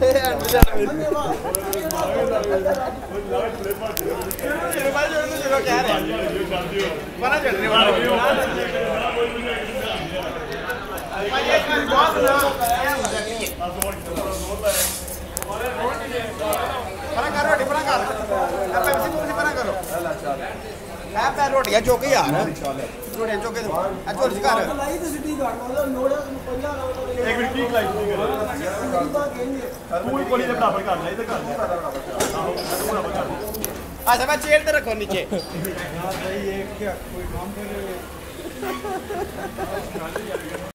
Yeah, yeah. चलो रोटियाँ चौके यार रोटियाँ चौके एक मिनट की लाई पूरी कर पूरी कोली दे बराबर कर ले इधर कर हाँ। अच्छा मैं चेयर रखो नीचे।